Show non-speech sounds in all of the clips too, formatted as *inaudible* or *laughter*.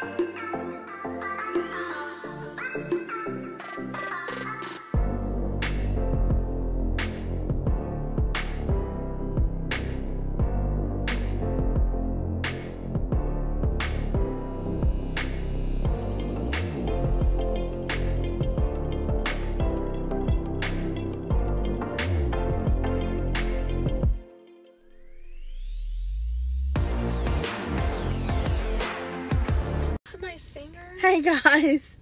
Somebody's *laughs* Hey guys.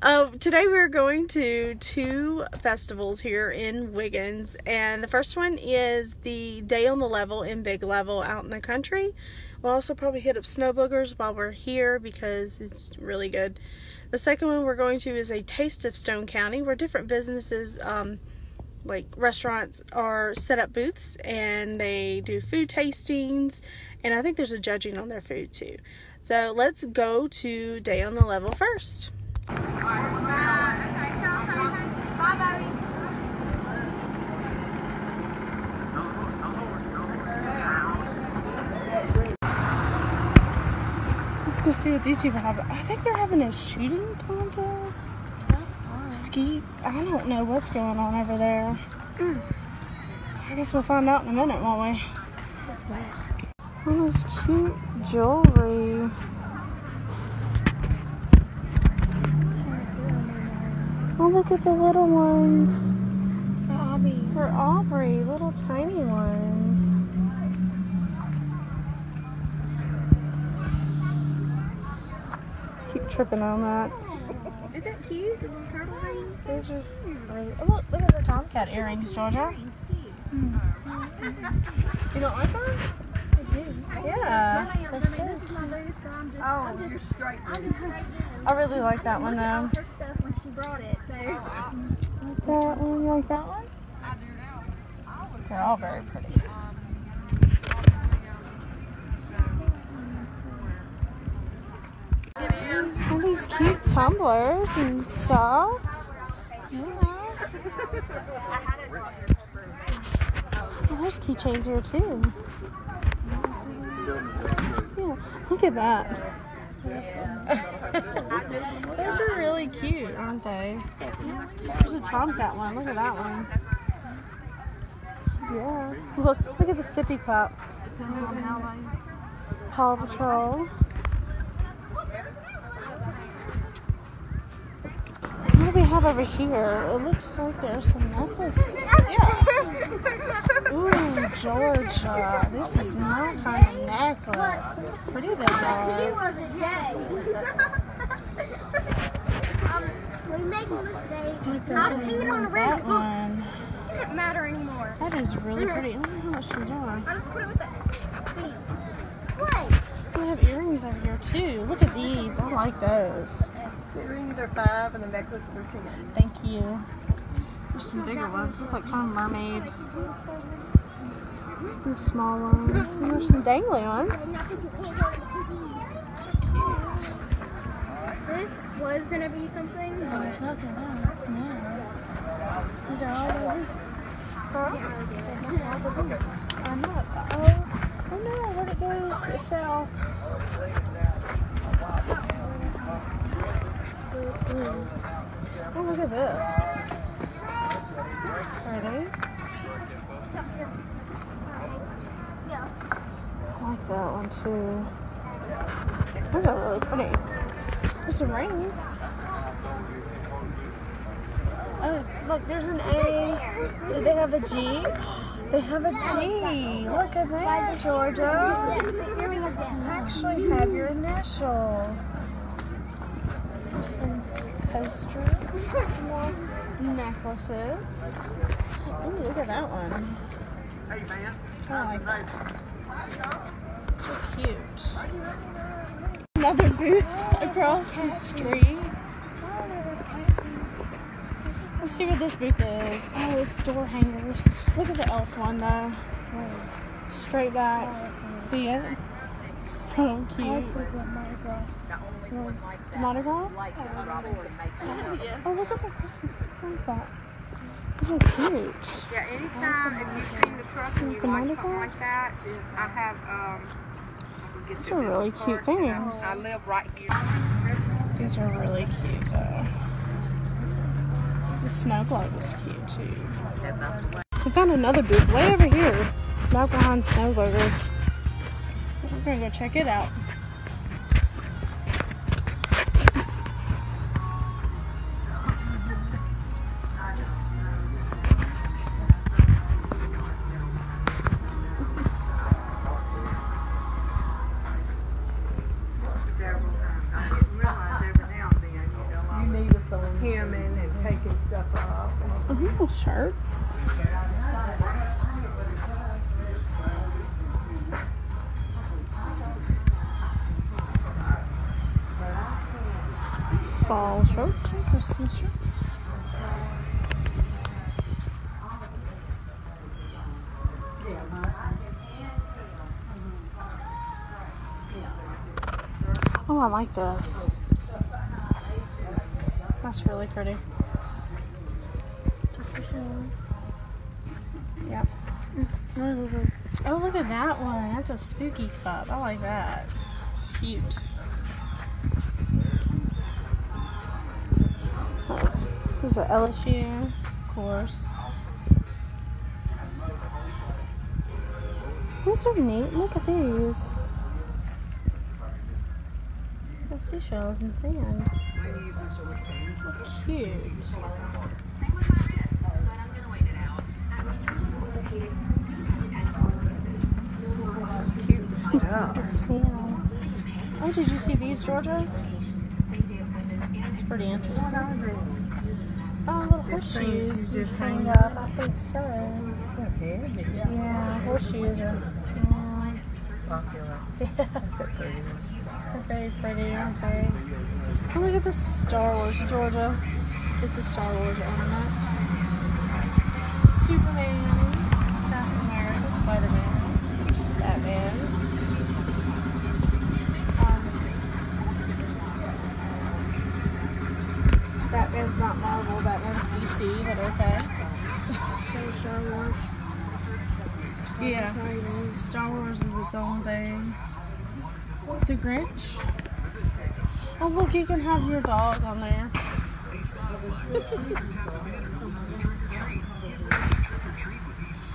Uh, *laughs* today we're going to two festivals here in Wiggins, and the first one is the Day on the Level in Big Level out in the country. We'll also probably hit up Snow Boogers while we're here because it's really good. The second one we're going to is a Taste of Stone County, where different businesses, um, like restaurants, are set up booths and they do food tastings, and I think there's a judging on their food too. So let's go to Day on the Level first. Let's go see what these people have. I think they're having a shooting contest. Ski. I don't know what's going on over there. I guess we'll find out in a minute, won't we? All this oh, cute jewelry. Oh, look at the little ones. For Aubrey, For Aubrey, little tiny ones. Keep tripping on that. Is that cute? The little turtle rings? Those are hmm. really. Oh, look, look at the tomcat earrings, Georgia. Hmm. You don't like them? I. Yeah. they're This is my booth, so I'm just. Oh, I'm just, you're straight. I'm just straight I really like that one all though. her stuff when she brought it. So. That one, you like that one? I do now. They're all very pretty. All these cute tumblers and stuff. Yeah. Oh, there's keychains here too. Look at that. *laughs* Those are really cute, aren't they? There's a tomcat one. Look at that one. Yeah. Look, look at the sippy cup. Paw Patrol. What do we have over here? It looks like there's some necklaces. Yeah. *laughs* Ooh, Georgia. This is my kind of necklace. Look how pretty they He are. was a J. um, we make mistakes. Not at even on the red book. one. doesn't matter anymore. That is really pretty. I don't know how much these are. I just put it with the feet. Wait. They have earrings over here too. Look at these. I like those. The earrings are five and the necklaces are ten. Thank you. There's some bigger ones. Look like kind of mermaid. The small ones. And there's some dangly ones. This was gonna be something, oh, but nothing No. These are all the Huh? I know. Oh, oh no, where'd it go? It fell. Oh, look at this. That's pretty. yeah. I like that one too. Those are really pretty. There's some rings. Oh, look, there's an A. Do they have a G? They have a G. Look at that, Georgia. Actually have your initial. There's some coasters, some more necklaces. Ooh, look at that one. Hey man. I like that. So cute. Another booth across the street. Let's see what this booth is. Oh, it's door hangers. Look at the elf one though. Straight back. See it? So cute. The Mardi Oh, look at the Christmas. I like that. Those are cute. Yeah, anytime if you've seen the truck and you like something like that, I have um These are really cute card, and I- things. I live right here. These are really cute though. The snow globe is cute too. We found another booth way over here, back behind Snow Boogers. We're gonna go check it out. Fall shirts and Christmas shirts. Oh, I like this. That's really pretty. Yep. Oh, look at that one. That's a spooky cup. I like that. It's cute. There's an LSU, of course. These are neat. Look at these. The seashells and sand. Cute. *laughs* Yes, ma'am. Oh, did you see these, Georgia? It's pretty interesting. Oh, little horseshoes you hang up. I think so. Yeah, horseshoes are *laughs* yeah, Popular. they're very pretty, aren't they? Oh, look at this Star Wars, Georgia. It's a Star Wars ornament. Superman, Captain America, Spider-Man, Batman. Um, Batman's not Marvel, Batman's DC, but okay. So Star Wars. Yeah, S- Star Wars is its own thing. The Grinch. Oh look, you can have your dog on there.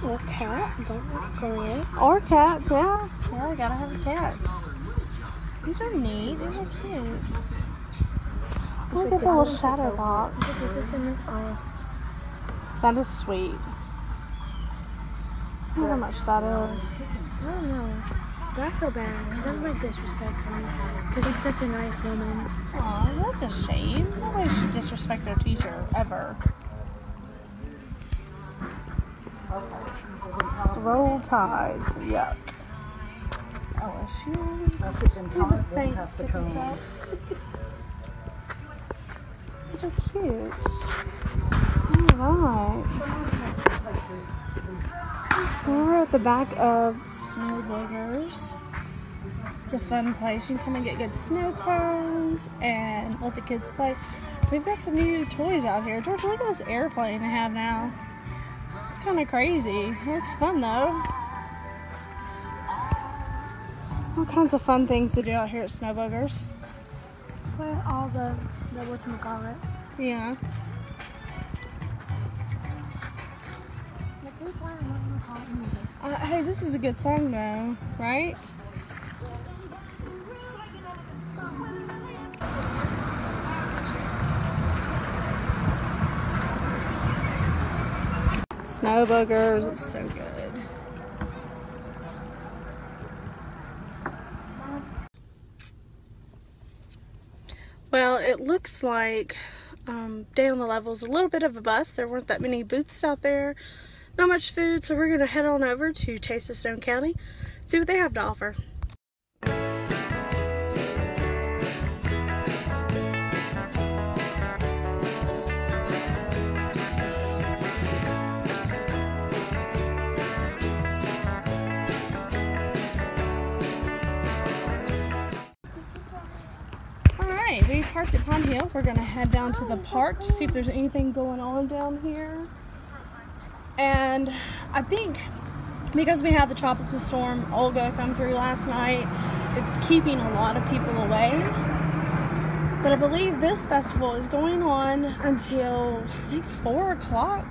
or cat, don't go in. Or cats, yeah. Yeah, you gotta have cats. These are neat. These are cute. Look at the little shadow box. Look, this one is honest. That is sweet. I wonder how much that is. I don't know. But I feel bad because everybody disrespects me because I'm such a nice woman. Aw, that's a shame. Nobody should disrespect their teacher, ever. Roll Tide. Yuck. Oh, LSU. That's it, then Look at the Tom will Saints These are cute. Alright. We're at the back of Snow Boogers. It's a fun place. You can come and get good snow cones and let the kids play. We've got some new toys out here. George, look at this airplane they have now. It's kind of crazy. It looks fun though. All kinds of fun things to do out here at Snow Boogers. Where all the, the whatchamacallit. Yeah. Like, who's wearing whatchamacallit music? Uh, hey, this is a good song though, right? Snow boogers, it's so good. Well, it looks like um, down the level's a little bit of a bust. There weren't that many booths out there not much food, so we're gonna head on over to Taste of Stone County, see what they have to offer. We parked at Pine Hill. We're gonna head down to the park to see if there's anything going on down here. And I think because we had the tropical storm Olga come through last night, it's keeping a lot of people away. But I believe this festival is going on until I think four o'clock.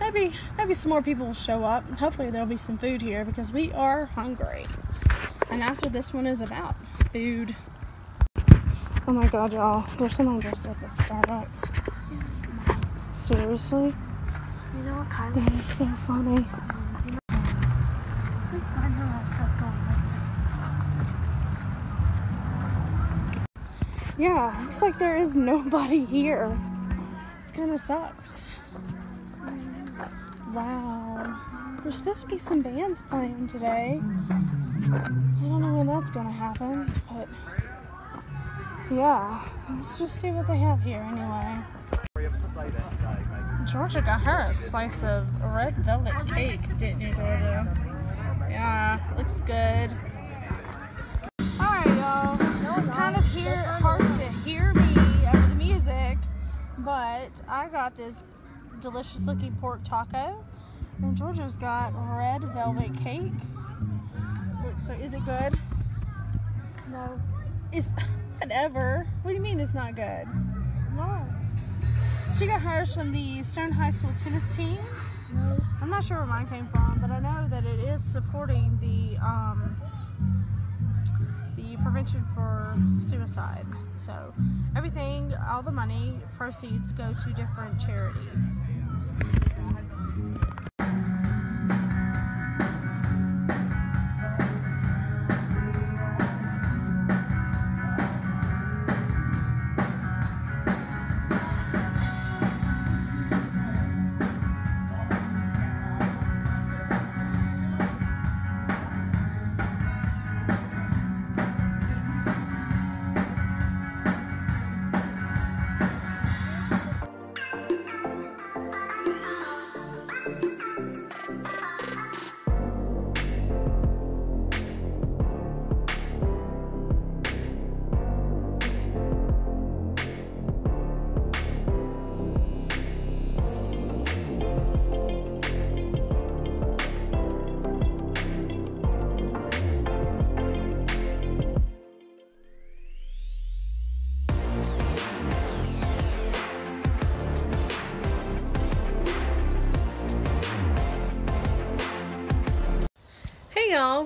Maybe maybe some more people will show up. Hopefully there'll be some food here because we are hungry. And that's what this one is about. Food. Oh my god, y'all. There's someone dressed up at Starbucks. Seriously? You know what, Kylie? That is so funny. We find her all stuff going Yeah, looks like there is nobody here. This kind of sucks. Wow. There's supposed to be some bands playing today. I don't know when that's gonna happen, but yeah, let's just see what they have here anyway. Georgia got her a slice of red velvet cake, didn't you, Georgia? Yeah, looks good. Alright, y'all. Was kind of hear, hard to hear me over the music, but I got this delicious looking pork taco, and Georgia's got red velvet cake. Look, so is it good? No. It's whatever. What do you mean it's not good? No. She got hers from the Stone High School tennis team. No. I'm not sure where mine came from, but I know that it is supporting the um, the prevention for suicide. So everything, all the money proceeds go to different charities.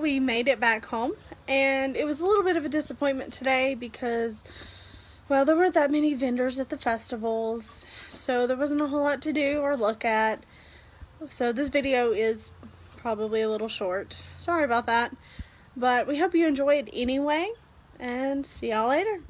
We made it back home and it was a little bit of a disappointment today because well there weren't that many vendors at the festivals so there wasn't a whole lot to do or look at. So this video is probably a little short. Sorry about that but we hope you enjoy it anyway and see y'all later